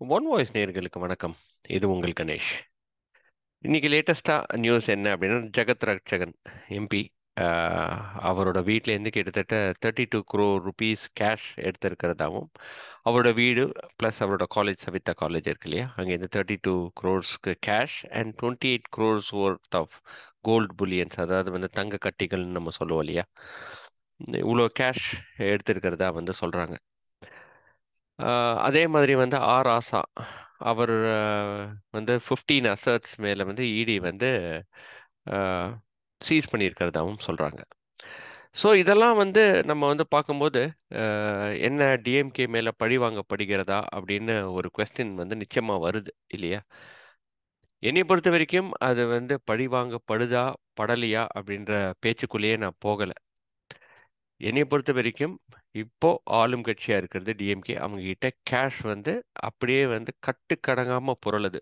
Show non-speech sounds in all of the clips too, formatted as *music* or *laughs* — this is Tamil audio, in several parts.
ஒன் வாய்ஸ் நேர்களுக்கு வணக்கம். இது உங்கள் கணேஷ். இன்னைக்கு லேட்டஸ்டாக நியூஸ் என்ன அப்படின்னா ஜெகத் ரட்சகன் எம்பி அவரோட வீட்டிலேருந்து கிட்டத்தட்ட thirty two crore rupees cash எடுத்திருக்கிறதாவும் அவரோட வீடு ப்ளஸ் அவரோட காலேஜ் சவிதா காலேஜ் இருக்கு இல்லையா? அங்கேருந்து thirty two க்ரோர்ஸ்க்கு cash and twenty eight crores worth of gold bullions அதாவது வந்து தங்க கட்டிகள்னு நம்ம சொல்லுவோம் இல்லையா? இவ்வளோ கேஷ் எடுத்திருக்கிறதா வந்து சொல்கிறாங்க அதே மாதிரி வந்து ஆர் ஆசா. அவர் வந்து ஃபிஃப்டீன் அசர்ட்ஸ் மேலே வந்து இடி வந்து சீஸ் பண்ணியிருக்கிறதாவும் சொல்கிறாங்க ஸோ இதெல்லாம் வந்து நம்ம வந்து பார்க்கும்போது என்ன டிஎம்கே மேலே பழி வாங்கப்படுகிறதா அப்படின்னு ஒரு கொஸ்டின் வந்து நிச்சயமாக வருது இல்லையா? என்னை பொறுத்த வரைக்கும் அது வந்து பழி வாங்கப்படுதா படலையா அப்படின்ற பேச்சுக்குள்ளேயே நான் போகலை. என்னை பொறுத்த வரைக்கும் இப்போ ஆளும் கட்சியாக இருக்கிறது டிஎம்கே அவங்க கிட்ட கேஷ் வந்து அப்படியே வந்து கட்டுக்கடங்காமல் புரளுது.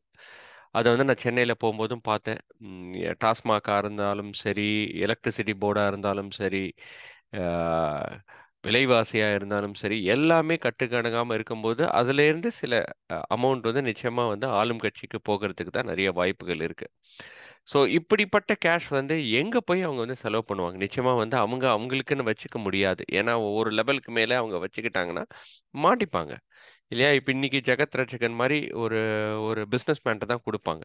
அதை வந்து நான் சென்னையில் போகும்போதும் பார்த்தேன். ம், டாஸ்மாகா இருந்தாலும் சரி எலக்ட்ரிசிட்டி போர்டாக இருந்தாலும் சரி விலைவாசியாக இருந்தாலும் சரி எல்லாமே கட்டுக்கடங்காம இருக்கும்போது அதுலேருந்து சில அமௌண்ட் வந்து நிச்சயமாக வந்து ஆளும் கட்சிக்கு போகிறதுக்கு தான் நிறைய வாய்ப்புகள் இருக்குது ஸோ இப்படிப்பட்ட கேஷ் வந்து எங்கே போய் அவங்க வந்து செலவு பண்ணுவாங்க? நிச்சயமாக வந்து அவங்க அவங்களுக்குன்னு வச்சுக்க முடியாது. ஏன்னா ஒவ்வொரு லெவலுக்கு மேலே அவங்க வச்சுக்கிட்டாங்கன்னா மாட்டிப்பாங்க. இல்லையா? இப்போ இன்னைக்கு ஜெகத் ரட்சகன் மாதிரி ஒரு ஒரு பிஸ்னஸ் மேன்ட்ட தான் கொடுப்பாங்க.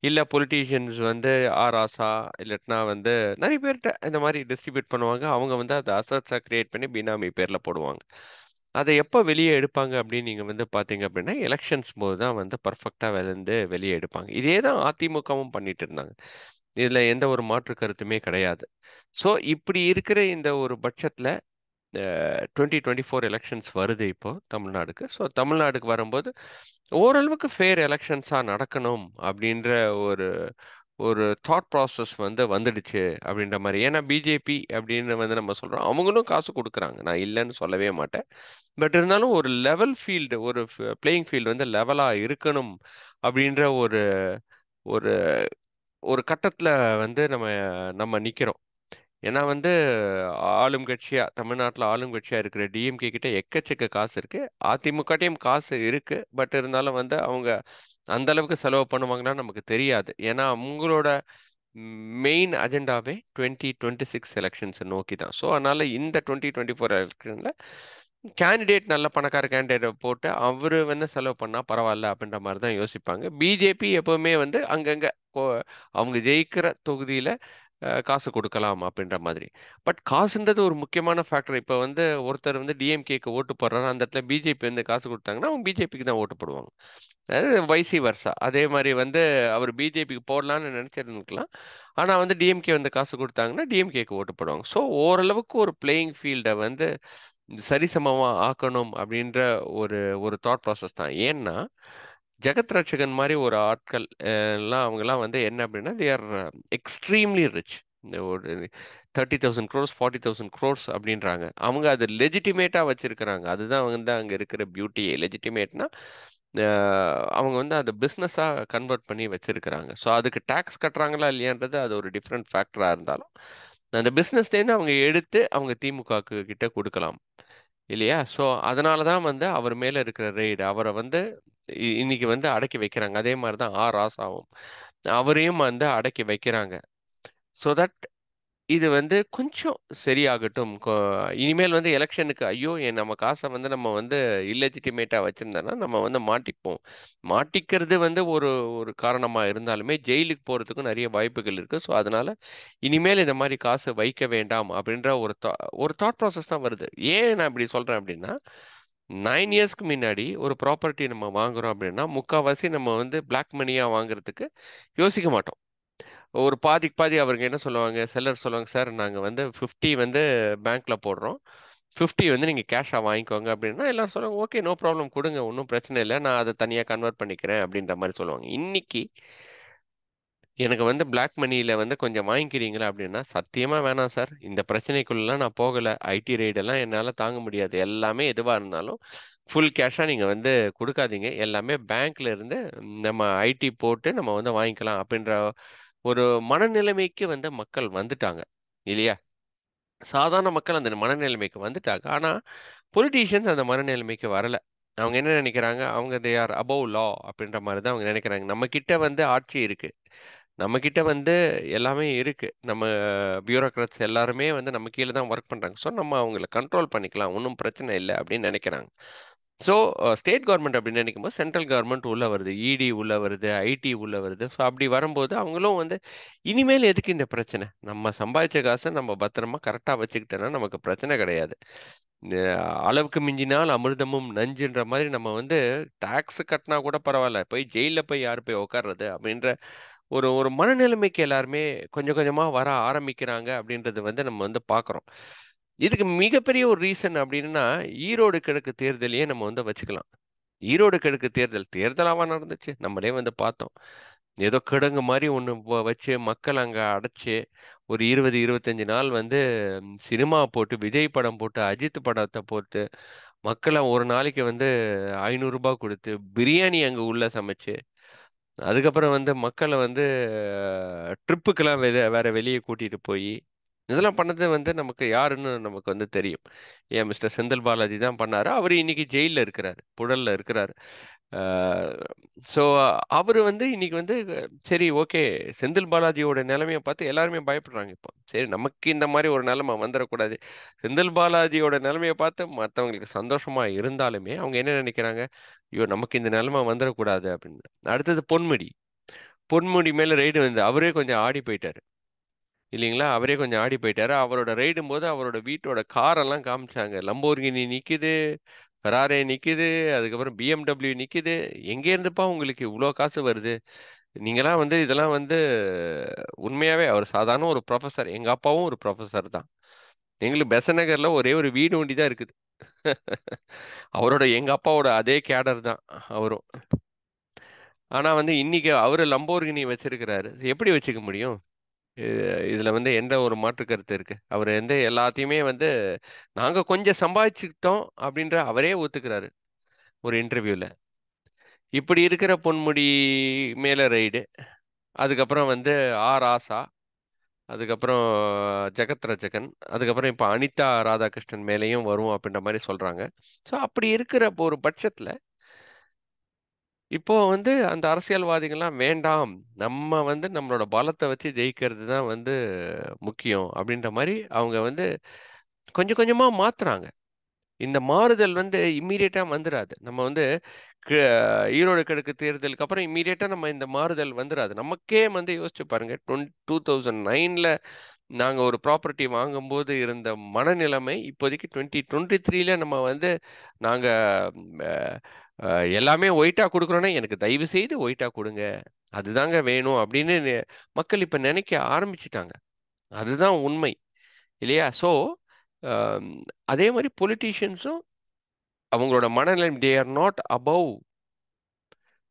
இல்லை பொலிட்டீஷியன்ஸ் வந்து ஆர் ஆசா இல்லட்டினா வந்து நிறைய பேர்கிட்ட இந்த மாதிரி டிஸ்ட்ரிபியூட் பண்ணுவாங்க. அவங்க வந்து அதை அசட்ஸாக கிரியேட் பண்ணி பினாமி பேரில் போடுவாங்க. அதை எப்போ வெளியே எடுப்பாங்க அப்படின்னு நீங்கள் வந்து பார்த்தீங்க அப்படின்னா எலெக்ஷன்ஸ் போது தான் வந்து பர்ஃபெக்டாக விளைந்து வெளியே எடுப்பாங்க. இதே தான் அதிமுகவும் பண்ணிட்டு இருந்தாங்க. இதில் எந்த ஒரு மாற்று கருத்துமே கிடையாது. ஸோ இப்படி இருக்கிற இந்த ஒரு பட்சத்தில் டுவெண்ட்டி டுவெண்ட்டி ஃபோர் எலெக்ஷன்ஸ் வருது இப்போது தமிழ்நாடுக்கு. ஸோ தமிழ்நாடுக்கு வரும்போது ஓரளவுக்கு ஃபேர் எலெக்ஷன்ஸாக நடக்கணும் அப்படின்ற ஒரு ஒரு தாட் ப்ராசஸ் வந்து வந்துடுச்சு அப்படின்ற மாதிரி. ஏன்னா பிஜேபி அப்படின்னு வந்து நம்ம சொல்கிறோம் அவங்களும் காசு கொடுக்குறாங்க. நான் இல்லைன்னு சொல்லவே மாட்டேன். பட் இருந்தாலும் ஒரு லெவல் ஃபீல்டு ஒரு பிளேயிங் ஃபீல்டு வந்து லெவலாக இருக்கணும் அப்படின்ற ஒரு ஒரு ஒரு கட்டத்தில் வந்து நம்ம நம்ம நிற்கிறோம் ஏன்னா வந்து ஆளும் கட்சியாக தமிழ்நாட்டில் ஆளும் கட்சியாக இருக்கிற டிஎம்கே கிட்ட எக்கச்சக்க காசு இருக்குது அதிமுகட்டையும் காசு இருக்குது பட் இருந்தாலும் வந்து அவங்க அந்த அளவுக்கு செலவு பண்ணுவாங்கன்னா நமக்கு தெரியாது. ஏன்னா அவங்களோட மெயின் அஜெண்டாவே டுவெண்ட்டி டுவெண்ட்டி சிக்ஸ் எலெக்ஷன்ஸ் நோக்கி தான். ஸோ அதனால் இந்த டுவெண்ட்டி டுவெண்ட்டி ஃபோர் எலெக்ஷனில் கேண்டிடேட் நல்ல பணக்கார கேண்டிடேட்டை போட்டு அவர் வந்து செலவு பண்ணால் பரவாயில்ல அப்படின்ற மாதிரி தான் யோசிப்பாங்க. பிஜேபி எப்போவுமே வந்து அங்கங்கே அவங்க ஜெயிக்கிற தொகுதியில் காசு கொடுக்கலாம் அப்படின்ற மாதிரி. பட் காசுன்றது ஒரு முக்கியமான ஃபேக்டர் இப்போ வந்து ஒருத்தர் வந்து டிஎம்கேக்கு ஓட்டு போடுறாரு. அந்த இடத்துல பிஜேபி வந்து காசு கொடுத்தாங்கன்னா அவங்க பிஜேபிக்கு தான் ஓட்டு போடுவாங்க. அதாவது வைசி வர்சா அதே மாதிரி வந்து அவர் பிஜேபிக்கு போடலான்னு நினச்சிருந்துக்கலாம் ஆனால் வந்து டிஎம்கே வந்து காசு கொடுத்தாங்கன்னா டிஎம்கேக்கு ஓட்டு போடுவாங்க. ஸோ ஓரளவுக்கு ஒரு பிளேயிங் ஃபீல்டை வந்து சரிசமமாக ஆக்கணும் அப்படின்ற ஒரு ஒரு தாட் ப்ராசஸ் தான். ஏன்னா ஜெகத் ரட்சகன் மாதிரி ஒரு ஆட்கள் எல்லாம் அவங்கெல்லாம் வந்து என்ன அப்படின்னா தே ஆர் எக்ஸ்ட்ரீம்லி ரிச் இந்த ஒரு thirty thousand crores forty thousand crores அப்படின்றாங்க. அவங்க அது லெஜிட்டிமேட்டாக வச்சுருக்கிறாங்க. அதுதான் வந்து அங்கே இருக்கிற பியூட்டியே லெஜிட்டிமேட்னா அவங்க வந்து அதை பிஸ்னஸாக கன்வெர்ட் பண்ணி வச்சுருக்கிறாங்க. ஸோ அதுக்கு டேக்ஸ் கட்டுறாங்களா இல்லையான்றது அது ஒரு டிஃப்ரெண்ட் ஃபேக்டராக இருந்தாலும் அந்த பிஸ்னஸ்லேருந்து அவங்க எடுத்து அவங்க திமுகக்கு கிட்ட கொடுக்கலாம் இல்லையா? ஸோ அதனால தான் வந்து அவர் மேலே இருக்கிற ரெய்டு அவரை வந்து இ- இன்னைக்கு வந்து அடக்கி வைக்கிறாங்க. அதே மாதிரி தான் ஆர் ராசாவும் அவரையும் வந்து அடக்கி வைக்கிறாங்க. ஸோ தட் இது வந்து கொஞ்சம் சரியாகட்டும். கொ- இனிமேல் வந்து எலெக்ஷனுக்கு ஐயோ என் நம்ம காசை வந்து நம்ம வந்து இல்லெஜிட்டிமேட்டாக வச்சுருந்தோன்னா நம்ம வந்து மாட்டிப்போம். மாட்டிக்கிறது வந்து ஒரு ஒரு காரணமாக இருந்தாலுமே ஜெயிலுக்கு போகிறதுக்கும் நிறைய வாய்ப்புகள் இருக்குது ஸோ அதனால் இனிமேல் இந்த மாதிரி காசு வைக்க வேண்டாம் அப்படின்ற ஒரு தா ஒரு தாட் ப்ராசஸ் தான் வருது. ஏன் நான் இப்படி சொல்கிறேன் அப்படின்னா நைன் இயர்ஸ்க்கு முன்னாடி ஒரு ப்ராப்பர்ட்டி நம்ம வாங்குறோம் அப்படின்னா முக்கால்வாசி நம்ம வந்து பிளாக் மணியாக வாங்குறதுக்கு யோசிக்க மாட்டோம். ஒரு பாதிக்கு பாதி அவருங்க என்ன சொல்லுவாங்க? செல்லர் சொல்லுவாங்க சார் நாங்கள் வந்து ஃபிஃப்டி வந்து பேங்க்கில் போடுறோம். ஃபிஃப்டி வந்து நீங்கள் கேஷாக வாங்கிக்கோங்க. அப்படின்னா எல்லாரும் சொல்லுவாங்க ஓகே நோ ப்ராப்ளம். கொடுங்க. ஒன்றும் பிரச்சனை இல்லை. நான் அதை தனியாக கன்வெர்ட் பண்ணிக்கிறேன். அப்படின்ற மாதிரி சொல்லுவாங்க. இன்னைக்கு எனக்கு வந்து பிளாக் மணியில் வந்து கொஞ்சம் வாங்கிக்கிறீங்களா அப்படின்னா சத்தியமாக வேணாம் சார். இந்த பிரச்சனைக்குள்ளலாம் நான் போகலை. ஐடி ரெய்டெல்லாம் என்னால் தாங்க முடியாது. எல்லாமே எதுவாக இருந்தாலும் ஃபுல் கேஷாக நீங்கள் வந்து கொடுக்காதீங்க. எல்லாமே பேங்க்ல இருந்து நம்ம ஐடி போட்டு நம்ம வந்து வாங்கிக்கலாம் அப்படின்ற ஒரு மனநிலைமைக்கு வந்து மக்கள் வந்துட்டாங்க இல்லையா? சாதாரண மக்கள் அந்த மனநிலைமைக்கு வந்துட்டாங்க. ஆனால் பொலிட்டீஷியன்ஸ் அந்த மனநிலைமைக்கு வரல. அவங்க என்ன நினைக்கிறாங்க? அவங்க தே ஆர் அபவ் லா அப்படின்ற மாதிரி தான் அவங்க நினைக்கிறாங்க. நம்ம கிட்ட வந்து ஆட்சி இருக்குது நம்ம வந்து எல்லாமே இருக்குது நம்ம பியூரோக்ராட்ஸ் எல்லாருமே வந்து நம்ம கீழே தான் ஒர்க் பண்ணுறாங்க ஸோ நம்ம அவங்கள கண்ட்ரோல் பண்ணிக்கலாம். ஒன்றும் பிரச்சனை இல்லை அப்படின்னு நினைக்கிறாங்க. ஸோ ஸ்டேட் கவர்மெண்ட் அப்படின்னு நினைக்கும் போது சென்ட்ரல் கவர்மெண்ட் உள்ள வருது இடி உள்ள வருது ஐடி உள்ள வருது. ஸோ அப்படி வரும்போது அவங்களும் வந்து இனிமேல் எதுக்கு இந்த பிரச்சனை? நம்ம சம்பாதிச்ச காசை நம்ம பத்திரமா கரெக்டாக வச்சுக்கிட்டோன்னா நமக்கு பிரச்சனை கிடையாது. இந்த அளவுக்கு மிஞ்சினால் அமிர்தமும் நஞ்சுன்ற மாதிரி நம்ம வந்து டாக்ஸ் கட்டினா கூட பரவாயில்ல. போய் ஜெயிலில் போய் யார் போய் உட்கார்றது அப்படின்ற ஒரு ஒரு மனநிலைமைக்கு எல்லாருமே கொஞ்சம் கொஞ்சமாக வர ஆரம்பிக்கிறாங்க அப்படின்றது வந்து நம்ம வந்து பார்க்குறோம். இதுக்கு மிகப்பெரிய ஒரு ரீசன் அப்படின்னா ஈரோடு கிழக்கு தேர்தலையே நம்ம வந்து வச்சுக்கலாம். ஈரோடு கிழக்கு தேர்தல் தேர்தலாவா நடந்துச்சு? நம்மளே வந்து பார்த்தோம். ஏதோ கிடங்கு மாதிரி ஒன்று வச்சு மக்கள் அங்கே அடைச்சி ஒரு இருபது இருபத்தஞ்சி நாள் வந்து சினிமா போட்டு விஜய் படம் போட்டு அஜித் படத்தை போட்டு மக்களை ஒரு நாளைக்கு வந்து ஐநூறுரூபா கொடுத்து பிரியாணி அங்கே உள்ளே சமைச்சு அதுக்கப்புறம் வந்து மக்களை வந்து ட்ரிப்புக்கெல்லாம் வெளியே வேற வெளியே கூட்டிட்டு போய் இதெல்லாம் பண்ணது வந்து நமக்கு யாருன்னு நமக்கு வந்து தெரியும். ஏன் மிஸ்டர் செந்தில் பாலாஜி தான் பண்ணாரு. அவர் இன்னைக்கு ஜெயிலில் இருக்கிறாரு புழல்ல இருக்கிறாரு. ஸோ அவர் வந்து இன்னைக்கு வந்து சரி ஓகே செந்தில் பாலாஜியோட நிலைமையை பார்த்து எல்லாருமே பயப்படுறாங்க இப்போ. சரி நமக்கு இந்த மாதிரி ஒரு நிலைமை வந்துடக்கூடாது செந்தில் பாலாஜியோட நிலைமையை பார்த்து மற்றவங்களுக்கு சந்தோஷமா இருந்தாலுமே அவங்க என்ன நினைக்கிறாங்க? ஐயோ நமக்கு இந்த நிலைமை வந்துடக்கூடாது அப்படின்னு. அடுத்தது பொன்முடி. பொன்முடி மேலே ரைடு வந்து அவரே கொஞ்சம் ஆடி போயிட்டாரு. இல்லைங்களா? அவரே கொஞ்சம் ஆடி போயிட்டாரு. அவரோட ரைடும் போது அவரோட வீட்டோட காரெல்லாம் காமிச்சாங்க. லம்போர்கினி நிற்கிது ஃபெராரே நிற்குது அதுக்கப்புறம் பிஎம்டபிள்யூ நிற்கிது எங்கேருந்துப்பா உங்களுக்கு இவ்வளோ காசு வருது? நீங்களாம் வந்து இதெல்லாம் வந்து உண்மையாகவே அவர் சாதாரண ஒரு ப்ரொஃபஸர் எங்கள் அப்பாவும் ஒரு ப்ரொஃபஸர் தான். எங்களுக்கு பெசநகரில் ஒரே ஒரு வீடு ஒண்டி தான் இருக்குது. அவரோட எங்கள் அப்பாவோட அதே கேடர் தான் அவரும். ஆனால் வந்து இன்னைக்கு அவர் லம்போர்கினி வச்சிருக்கிறாரு. எப்படி வச்சுக்க முடியும்? இதில் வந்து எந்த ஒரு மாற்று கருத்து இருக்கு? அவர் வந்து எல்லாத்தையுமே வந்து நாங்கள் கொஞ்சம் சம்பாதிச்சுக்கிட்டோம் அப்படின்ற அவரே ஒத்துக்கிறாரு ஒரு இன்டர்வியூவில் இப்படி இருக்கிற பொன்முடி மேலே ரைடு அதுக்கப்புறம் வந்து ஆர். ஆசா அதுக்கப்புறம் ஜெகத் ரஜகன் அதுக்கப்புறம் இப்போ அனிதா ராதாகிருஷ்ணன் மேலேயும் வரும் அப்படின்ற மாதிரி சொல்கிறாங்க ஸோ அப்படி இருக்கிற ஒரு பட்சத்தில் இப்போ வந்து அந்த அரசியல்வாதிகள்லாம் வேண்டாம் நம்ம வந்து நம்மளோட பலத்தை வச்சு ஜெயிக்கிறது தான் வந்து முக்கியம் அப்படின்ற மாதிரி அவங்க வந்து கொஞ்சம் கொஞ்சமாக மாத்துறாங்க. இந்த மாறுதல் வந்து இம்மீடியட்டாக வந்துடாது நம்ம வந்து ஈரோடு கிழக்கு தேர்தலுக்கு அப்புறம் இம்மீடியட்டாக நம்ம இந்த மாறுதல் வந்துடாது நமக்கே வந்து யோசிச்சு பாருங்க டூ தௌசண்ட் நைனில் நாங்கள் ஒரு ப்ராப்பர்ட்டி வாங்கும்போது இருந்த மனநிலைமை இப்போதைக்கு டுவெண்ட்டி டுவெண்ட்டி த்ரீல நம்ம வந்து நாங்கள் எல்லாமே ஒயிட்டாக கொடுக்குறோன்னா எனக்கு தயவு செய்து ஒயிட்டாக கொடுங்க. அதுதாங்க வேணும் அப்படின்னு மக்கள் இப்போ நினைக்க ஆரம்பிச்சிட்டாங்க. அதுதான் உண்மை. இல்லையா? ஸோ அதே மாதிரி பொலிட்டீஷியன்ஸும் அவங்களோட மனநிலை they are not above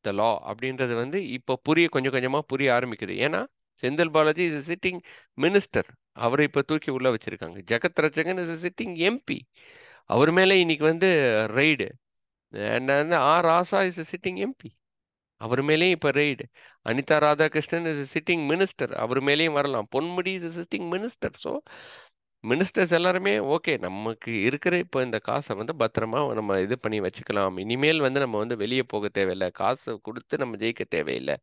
the law அப்படின்றது வந்து இப்போ புரிய கொஞ்சம் கொஞ்சமாக புரிய ஆரம்பிக்குது. ஏன்னா Senthil Balaji is sitting minister அவரை இப்போ தூக்கி உள்ளே வச்சுருக்காங்க. Jagath Rakshakan is sitting MP அவர் மேலே இன்னைக்கு வந்து raid and R Raja is sitting MP அவர் மேலேயும் இப்போ raid Anitha Radhakrishnan is sitting minister அவர் மேலேயும் வரலாம். Ponmudi is sitting minister so ministers எல்லாருமே ஓகே நமக்கு இருக்கிற இப்போ இந்த காசை வந்து பத்திரமா நம்ம இது பண்ணி வச்சுக்கலாம். இனிமேல் வந்து நம்ம வந்து வெளியே போக தேவையில்லை. காசு கொடுத்து நம்ம ஜெயிக்க தேவையில்லை.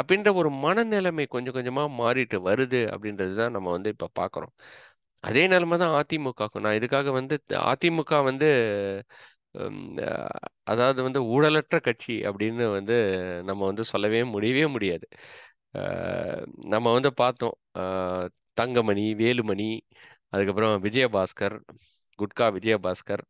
அப்படின்ற ஒரு மனநிலைமை கொஞ்சம் கொஞ்சமாக மாறிட்டு வருது அப்படின்றது தான் நம்ம வந்து இப்போ பார்க்குறோம் அதே நிலைமை தான் அதிமுகக்கும் நான் இதுக்காக வந்து அதிமுக வந்து அதாவது வந்து ஊழலற்ற கட்சி அப்படின்னு வந்து நம்ம வந்து சொல்லவே முடியவே முடியாது. நம்ம வந்து பார்த்தோம் தங்கமணி வேலுமணி அதுக்கப்புறம் விஜயபாஸ்கர் குட்கா விஜயபாஸ்கர்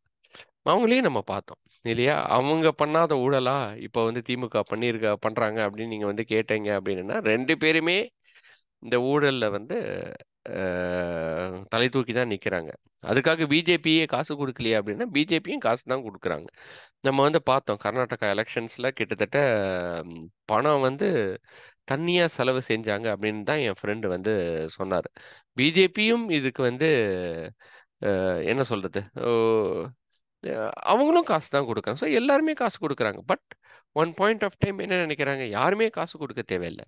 அவங்களையும் நம்ம பார்த்தோம் இல்லையா? அவங்க பண்ணாத ஊழலா இப்போ வந்து திமுக பண்ணியிருக்க பண்ணுறாங்க அப்படின்னு நீங்கள் வந்து கேட்டீங்க அப்படின்னா ரெண்டு பேருமே இந்த ஊழலில் வந்து தலை தூக்கி தான் நிற்கிறாங்க அதுக்காக பிஜேபியே காசு கொடுக்கலையே அப்படின்னா பிஜேபியும் காசு தான் கொடுக்குறாங்க. நம்ம வந்து பார்த்தோம் கர்நாடகா எலெக்ஷன்ஸில் கிட்டத்தட்ட பணம் வந்து தண்ணியாக செலவு செஞ்சாங்க அப்படின்னு தான் என் ஃப்ரெண்டு வந்து சொன்னார். பிஜேபியும் இதுக்கு வந்து என்ன சொல்கிறது ஓ, அவங்களும் காசு தான் கொடுக்குறாங்க. ஸோ எல்லாருமே காசு கொடுக்குறாங்க. But one point of time என்ன நினைக்கிறாங்க? யாருமே காசு கொடுக்க தேவையில்லை.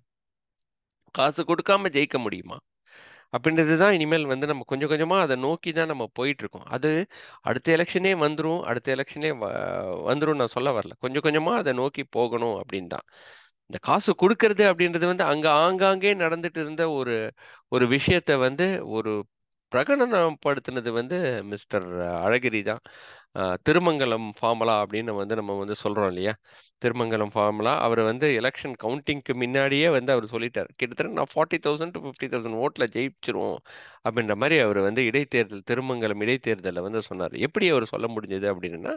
காசு கொடுக்காம ஜெயிக்க முடியுமா? அப்படின்றது தான் இனிமேல் வந்து நம்ம கொஞ்சம் கொஞ்சமாக அதை நோக்கி தான் நம்ம போயிட்டுருக்கோம். அது அடுத்த எலெக்ஷனே வந்துடும் அடுத்த எலெக்ஷனே வந்துடும் நான் சொல்ல வரல. கொஞ்சம் கொஞ்சமாக அதை நோக்கி போகணும் அப்படின்னு தான். இந்த காசு கொடுக்கறது அப்படின்றது வந்து அங்கே ஆங்காங்கே நடந்துட்டு இருந்த ஒரு ஒரு விஷயத்த வந்து ஒரு பிரகடனப்படுத்தினது வந்து மிஸ்டர் அழகிரி தான். திருமங்கலம் ஃபார்முலா அப்படின்னு வந்து நம்ம வந்து சொல்கிறோம் இல்லையா? திருமங்கலம் ஃபார்முலா. அவர் வந்து எலெக்ஷன் கவுண்டிங்க்கு முன்னாடியே வந்து அவர் சொல்லிட்டார். கிட்டத்தட்ட நான் forty thousand to fifty thousand ஓட்டில் ஜெயிச்சிருவோம் அப்படின்ற மாதிரி அவர் வந்து இடைத்தேர்தல் திருமங்கலம் இடைத்தேர்தலில் வந்து சொன்னார். எப்படி அவர் சொல்ல முடிஞ்சது அப்படின்னா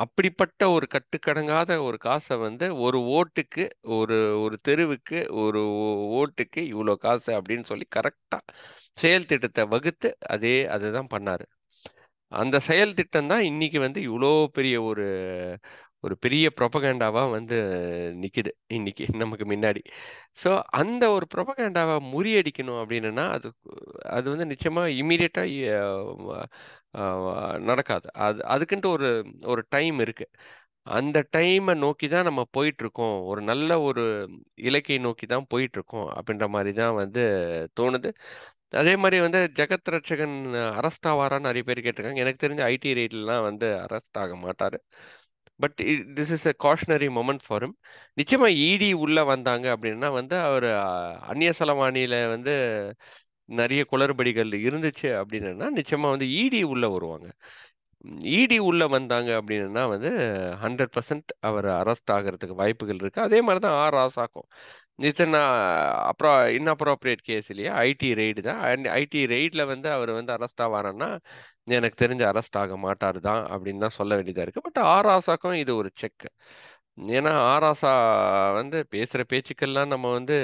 அப்படிப்பட்ட ஒரு கட்டுக்கடங்காத ஒரு காசை வந்து ஒரு ஓட்டுக்கு ஒரு ஒரு தெருவுக்கு ஒரு ஓட்டுக்கு இவ்வளோ காசு அப்படின்னு சொல்லி கரெக்டாக செயல் திட்டத்தை வகுத்து அதே அதுதான் பண்ணார். அந்த செயல் திட்டம் தான் இன்னைக்கு வந்து இவ்வளோ பெரிய ஒரு ஒரு பெரிய ப்ரொபகேண்டாவாக வந்து நிற்கிது இன்னைக்கு நமக்கு முன்னாடி. ஸோ அந்த ஒரு ப்ரொபகேண்டாவை முறியடிக்கணும் அப்படின்னா அது அது வந்து நிச்சயமாக இம்மீடியட்டா நடக்காது. அது அதுக்குன்ட்டு ஒரு ஒரு டைம் இருக்குது அந்த டைமை நோக்கி தான் நம்ம போயிட்டுருக்கோம். ஒரு நல்ல ஒரு இலக்கை நோக்கி தான் போயிட்டுருக்கோம் அப்படின்ற மாதிரி தான் வந்து தோணுது. அதே மாதிரி வந்து ஜெகத் ரட்சகன் அரெஸ்ட் ஆவாரான்னு நிறைய பேர் கேட்டிருக்காங்க. எனக்கு தெரிஞ்ச ஐடி ரேட்லாம் வந்து அரெஸ்ட் ஆக மாட்டாரு. But this is a cautionary moment for நிச்சயமாக நிச்சயமா இடி உள்ள வந்தாங்க அப்படின்னா வந்து அவர் அந்நிய செலவாணியில வந்து நிறைய குளறுபடிகள் இருந்துச்சு அப்படின்னா நிச்சயமா வந்து இடி உள்ள வருவாங்க. இடி உள்ள வந்தாங்க அப்படின்னா வந்து ஹண்ட்ரட் பர்சன்ட் அவர் அரெஸ்ட் ஆகிறதுக்கு வாய்ப்புகள் இருக்கு. அதே மாதிரி தான் ஆர் ஆசாக்கும் நிச்சயம் அப்புறம் இன்அப்ரோப்ரியேட் கேஸ் இல்லையா? ஐடி ரெய்டு தான். அண்ட் ஐடி ரெய்டில் வந்து அவர் வந்து அரெஸ்ட் ஆவாரன்னா எனக்கு தெரிஞ்ச அரெஸ்ட் ஆக மாட்டார் தான் அப்படின்னு தான் சொல்ல வேண்டியதாக இருக்குது பட் ஆர் ஆசாக்கும் இது ஒரு செக் ஏன்னா ஆர் ஆசா வந்து பேசுகிற பேச்சுக்கெல்லாம் நம்ம வந்து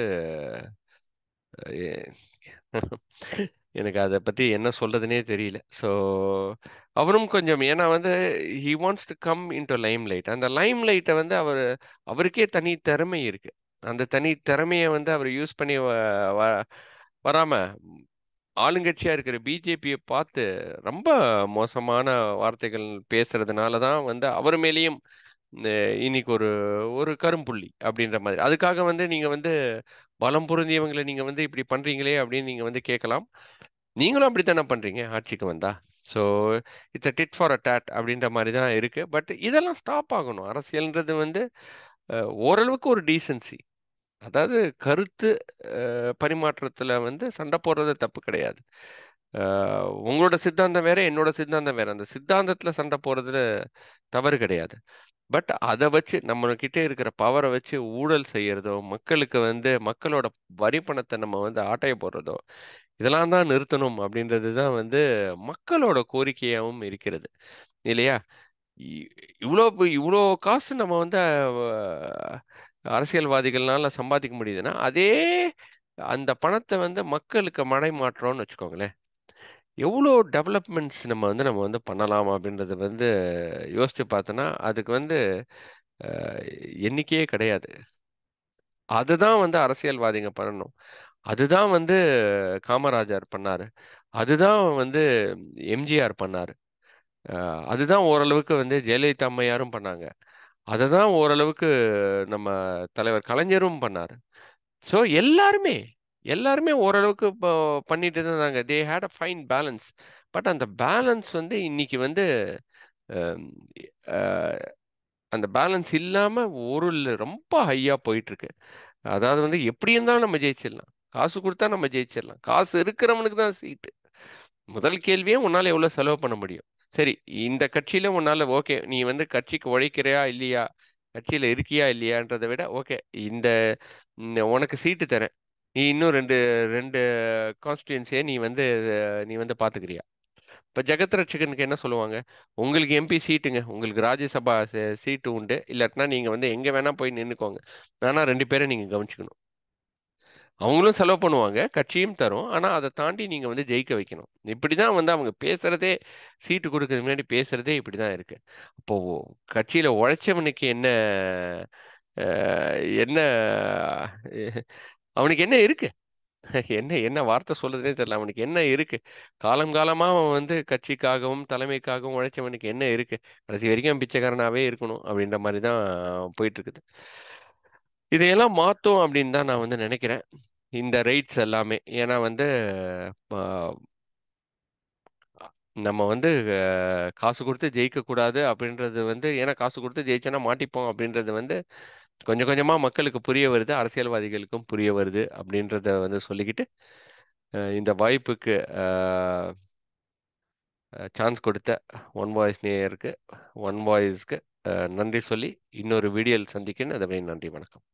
எனக்கு அதை பற்றி என்ன சொல்கிறதுனே தெரியல. ஸோ அவரும் கொஞ்சம் ஏன்னா வந்து he wants to come into lime light அந்த லைம் லைட்டை வந்து அவர் அவருக்கே தனி திறமை இருக்குது அந்த தனி திறமையை வந்து அவர் யூஸ் பண்ணி வ- வ- வராமல் ஆளுங்கட்சியாக இருக்கிற பிஜேபியை பார்த்து ரொம்ப மோசமான வார்த்தைகள் பேசுறதுனால தான் வந்து அவர் மேலேயும் இன்னைக்கு ஒரு ஒரு கரும்புள்ளி அப்படின்ற மாதிரி. அதுக்காக வந்து நீங்க வந்து பலம் பொருந்தியவங்களை நீங்க வந்து இப்படி பண்றீங்களே அப்படின்னு நீங்க வந்து கேட்கலாம். நீங்களும் அப்படித்தானே பண்றீங்க? ஆட்சிக்கு வந்தா. So it's a tit for a tat அப்படின்ற மாதிரி தான் இருக்கு. பட் இதெல்லாம் ஸ்டாப் ஆகணும். அரசியல்ன்றது வந்து ஓரளவுக்கு ஒரு டீசன்சி அதாவது கருத்து பரிமாற்றத்தில் வந்து சண்டை போடுறது தப்பு கிடையாது. உங்களோட சித்தாந்தம் வேற என்னோட சித்தாந்தம் வேற. அந்த சித்தாந்தத்தில் சண்டை போடுறதுல தவறு கிடையாது. பட் அதை வச்சு நம்ம இருக்கிற பவரை வச்சு ஊழல் செய்யறதோ மக்களுக்கு வந்து மக்களோட வரி பணத்தை நம்ம வந்து ஆட்டைய போடுறதோ இதெல்லாம் தான் நிறுத்தணும் அப்படின்றது தான் வந்து மக்களோட கோரிக்கையாகவும் இருக்கிறது. இல்லையா? இ- இவ்வளோ இவ்வளோ காசு நம்ம வந்து அரசியல்வாதிகள்னால சம்பாதிக்க முடியுதுன்னா அதே அந்த பணத்தை வந்து மக்களுக்கு மடை மாற்றோம்னு வச்சுக்கோங்களேன். எவ்வளோ டெவலப்மெண்ட்ஸ் நம்ம வந்து நம்ம வந்து பண்ணலாம் அப்படின்றது வந்து யோசித்து பார்த்தோன்னா அதுக்கு வந்து அஹ், எண்ணிக்கையே கிடையாது. அதுதான் வந்து அரசியல்வாதிங்க பண்ணணும். அதுதான் வந்து காமராஜர் பண்ணாரு. அதுதான் வந்து எம்ஜிஆர் பண்ணாரு. அஹ், அதுதான் ஓரளவுக்கு வந்து ஜெயலலிதா அம்மையாரும் பண்ணாங்க. அதை தான் ஓரளவுக்கு நம்ம தலைவர் கலைஞரும் பண்ணார். ஸோ எல்லாருமே எல்லாருமே ஓரளவுக்கு இப்போ பண்ணிட்டு தான் இருந்தாங்க. They had a fine balance but அந்த பேலன்ஸ் வந்து இன்னைக்கு வந்து அந்த பேலன்ஸ் இல்லாமல் ஒரு ரொம்ப ஹையாக போயிட்டுருக்கு. அதாவது வந்து எப்படி இருந்தாலும் நம்ம ஜெயிச்சிடலாம். காசு கொடுத்தா நம்ம ஜெயிச்சிடலாம். காசு இருக்கிறவனுக்கு தான் சீட்டு. முதல் கேள்வியே உன்னால் எவ்வளோ செலவு பண்ண முடியும்? சரி இந்த கட்சியில உன்னால் ஓகே நீ வந்து கட்சிக்கு உழைக்கிறியா இல்லையா? கட்சியில் இருக்கியா இல்லையான்றதை விட ஓகே இந்த உனக்கு சீட்டு தரேன். நீ இன்னும் ரெண்டு ரெண்டு கான்ஸ்டியூன்சியை நீ வந்து நீ வந்து பார்த்துக்கிறியா இப்போ ஜெகத் ரட்சகனுக்கு என்ன சொல்லுவாங்க? உங்களுக்கு எம்பி சீட்டுங்க. உங்களுக்கு ராஜ்யசபா சீட்டு உண்டு. இல்லாட்டினா நீங்கள் வந்து எங்கே வேணால் போய் நின்றுக்கோங்க வேணால் ரெண்டு பேரை நீங்கள் கவனிச்சுக்கணும். அவங்களும் செலவு பண்ணுவாங்க. கட்சியும் தரும். ஆனால் அதை தாண்டி நீங்கள் வந்து ஜெயிக்க வைக்கணும். இப்படி தான் வந்து அவங்க பேசுகிறதே சீட்டு கொடுக்கறதுக்கு முன்னாடி பேசுறதே இப்படிதான் இருக்குது அப்போது கட்சியில் உழைச்சவனுக்கு என்ன என்ன அவனுக்கு என்ன இருக்கு? *laughs* என்ன என்ன வார்த்தை சொல்றதுனே தெரியல. அவனுக்கு என்ன இருக்கு? காலம் காலமா அவன் வந்து கட்சிக்காகவும் தலைமைக்காகவும் உழைச்சவனுக்கு என்ன இருக்கு? கடைசி வரைக்கும் பிச்சைக்காரனாவே இருக்கணும் அப்படின்ற மாதிரி தான் போயிட்டு இருக்குது இதையெல்லாம் மாத்தோம் அப்படின்னு தான் நான் வந்து நினைக்கிறேன். இந்த ரைட்ஸ் எல்லாமே. ஏன்னா வந்து நம்ம வந்து காசு கொடுத்து ஜெயிக்கக்கூடாது அப்படின்றது வந்து ஏன்னா காசு கொடுத்து ஜெயிச்சோன்னா மாட்டிப்போம் அப்படின்றது வந்து கொஞ்சம் கொஞ்சமாக மக்களுக்கு புரிய வருது அரசியல்வாதிகளுக்கும் புரிய வருது அப்படின்றத வந்து சொல்லிக்கிட்டு இந்த வாய்ப்புக்கு சான்ஸ் கொடுத்த ஒன் வாய்ஸ் நேயருக்கு ஒன் வாய்ஸ்க்கு நன்றி சொல்லி இன்னொரு வீடியோவில் சந்திக்கிறேன். அதுவரை நன்றி வணக்கம்.